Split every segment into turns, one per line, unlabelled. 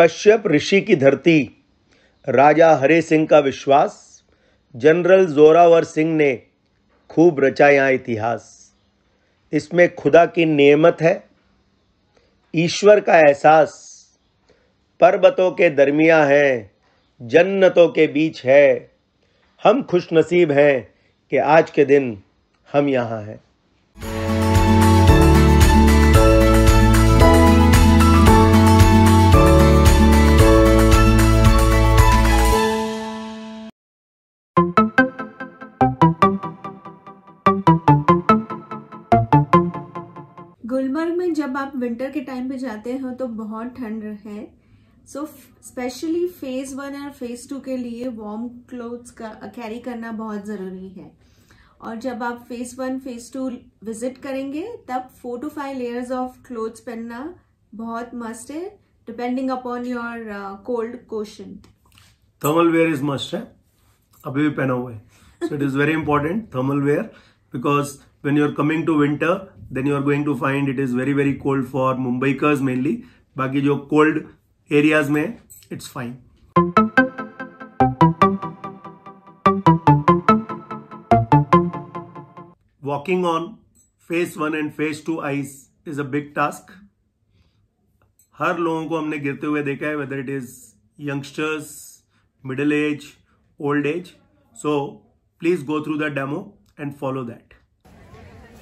कश्यप ऋषि की धरती। राजा हरे सिंह का विश्वास। जनरल जोरावर सिंह ने खूब रचाया इतिहास। इसमें खुदा की नियमत है, ईश्वर का एहसास। पर्वतों के दरमिया है, जन्नतों के बीच है। हम खुश नसीब हैं कि आज के दिन हम यहाँ हैं।
में जब आप विंटर के टाइम पे जाते हो तो बहुत ठंड है। सो स्पेशली फ़ेज़ वन और फ़ेज़ टू के लिए वार्म क्लोथ्स का कैरी करना बहुत ज़रूरी है। और जब आप phase one phase two visit करेंगे, तब four two five layers of clothes पहनना बहुत मस्ट है depending upon your cold caution
thermal wear is must है। अभी भी पहना हुआ है। So it is very important thermal wear because when you're coming to winter then you are going to find it is very very cold for Mumbaikars mainly बाकी जो cold areas में it's fine walking on phase one and phase two ice is a big task हर लोगों को हमने गिरते हुए देखा है whether it is youngsters middle age old age so please go through the demo and follow that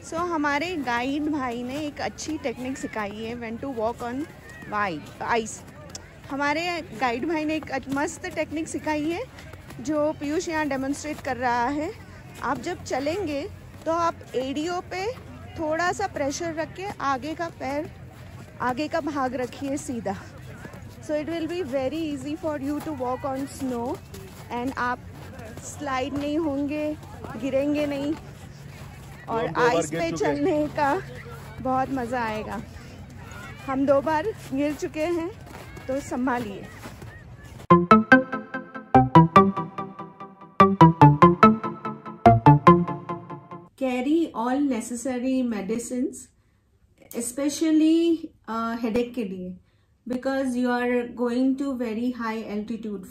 So so, हमारे guide भाई ने एक अच्छी टेक्निक सिखाई है when to walk on why ice हमारे गाइड भाई ने एक मस्त टेक्निक सिखाई है जो पीयूष यहाँ डेमोन्स्ट्रेट कर रहा है। आप जब चलेंगे तो आप एडियो पे थोड़ा सा प्रेशर रख के आगे का पैर आगे का भाग रखिए सीधा। So it will be very easy for you to walk on snow and आप स्लाइड नहीं होंगे गिरेंगे नहीं। और आइस पे चलने का बहुत मज़ा आएगा। हम दो बार गिर चुके हैं तो संभालिए। Carry all necessary medicine specially headache के लिए because you are going to very high altitude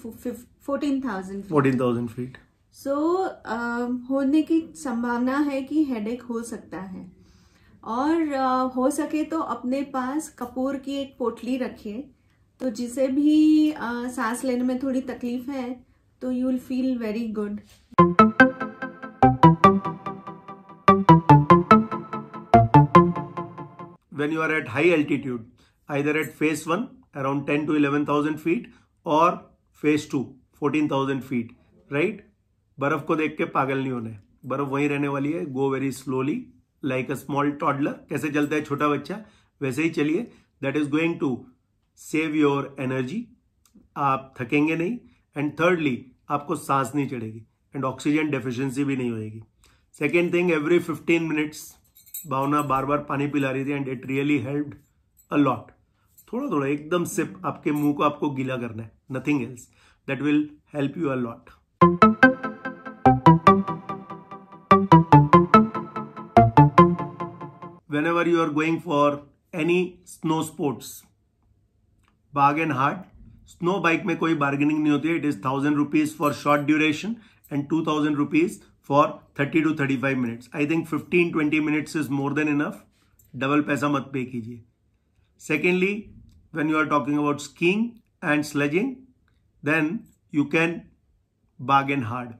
fourteen thousand
fourteen thousand feet
so so, uh, होने की संभावना है कि हेडेक हो सकता है। और uh, हो सके तो अपने पास कपूर की एक पोटली रखे तो जिसे भी uh, सांस लेने में थोड़ी तकलीफ़ है तो you will feel very good
when you are at high altitude either at phase one around ten to eleven thousand feet और phase two fourteen thousand feet right बर्फ़ को देख के पागल नहीं होने। बर्फ़ वहीं रहने वाली है। Go very slowly like a small toddler कैसे चलता है छोटा बच्चा? वैसे ही चलिए। That is going to save your energy आप थकेंगे नहीं। एंड थर्डली आपको सांस नहीं चढ़ेगी। एंड ऑक्सीजन डेफिशिएंसी भी नहीं होएगी। Second thing every fifteen minutes Bhavana बार बार पानी पिला रही थी and it really help a lot थोड़ा थोड़ा एकदम सिप आपके मुँह को आपको गीला करना है। Nothing else that will help you a lot whenever you are going for any snow sports bargain hard snow bike में कोई बार्गेनिंग नहीं होती है it is thousand rupees for short duration and two thousand rupees for thirty to thirty five minutes I think fifteen twenty minutes is more than enough double पैसा मत pay कीजिए secondly when you are talking about skiing and sledging then you can bargain hard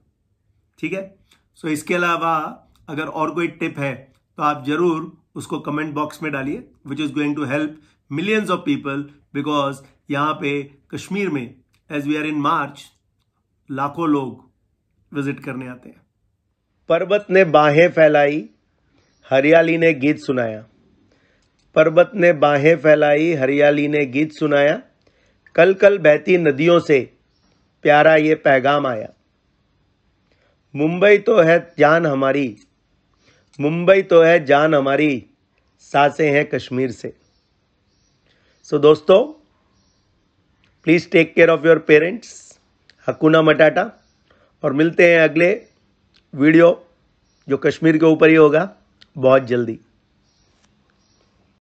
ठीक है? सो so, इसके अलावा अगर और कोई टिप है तो आप ज़रूर उसको कमेंट बॉक्स में डालिए which is going to help millions of people because यहाँ पे कश्मीर में as we are in March लाखों लोग विज़िट करने आते हैं। पर्वत ने बाहें फैलाई, हरियाली ने गीत सुनाया। पर्वत ने बाहें फैलाई, हरियाली ने गीत सुनाया। कल कल बहती नदियों से प्यारा ये पैगाम आया। मुंबई तो है जान हमारी मुंबई तो है जान हमारी साँसें हैं कश्मीर से। सो so, दोस्तों please take care of your parents hakuna matata और मिलते हैं अगले वीडियो जो कश्मीर के ऊपर ही होगा बहुत जल्दी।